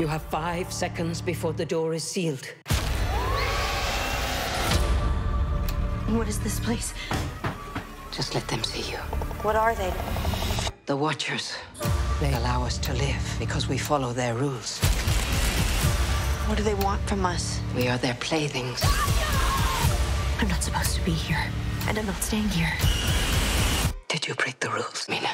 You have five seconds before the door is sealed. What is this place? Just let them see you. What are they? The Watchers. They allow us to live because we follow their rules. What do they want from us? We are their playthings. I'm not supposed to be here, and I'm not staying here. Did you break the rules, Mina?